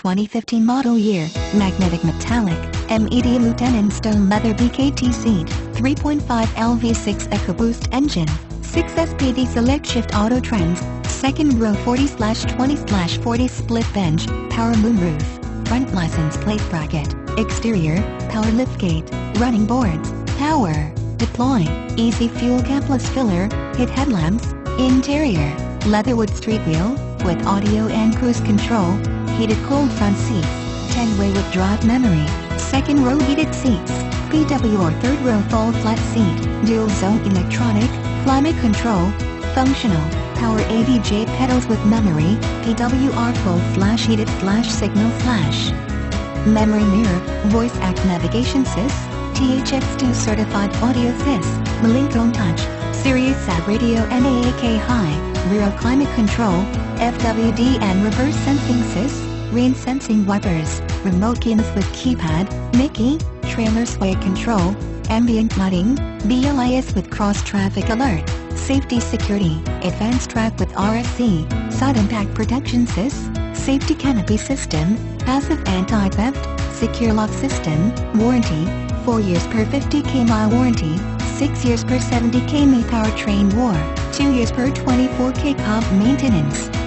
2015 model year, magnetic metallic, MED Lieutenant Stone Leather BKT seat, 3.5 LV6 EcoBoost engine, 6 SPD Select Shift Auto Trends, second row 40-20-40 split bench, power moonroof, front license plate bracket, exterior, power liftgate, running boards, power, deploy, easy fuel capless filler, hid headlamps, interior, leatherwood street wheel, with audio and cruise control, heated cold front seats, 10-way with drive memory, second row heated seats, PW or third row full flat seat, dual zone electronic, climate control, functional, power AVJ pedals with memory, PWR full flash heated flash signal flash. Memory mirror, voice act navigation sys, THX2 certified audio sys, MyLincoln touch, Sirius Sat radio NAAK high, rear climate control, FWD and reverse sensing rain sensing wipers, remote keyless with keypad, Mickey, trailer sway control, ambient lighting, BLIS with cross traffic alert, safety security, AdvanceTrac with RSC, side impact protection sys, safety canopy system, passive anti-theft, SecuriLock system, warranty, 4 years per 50k mile warranty, 6 years per 70k mi powertrain war, 2 years per 24k comp maintenance.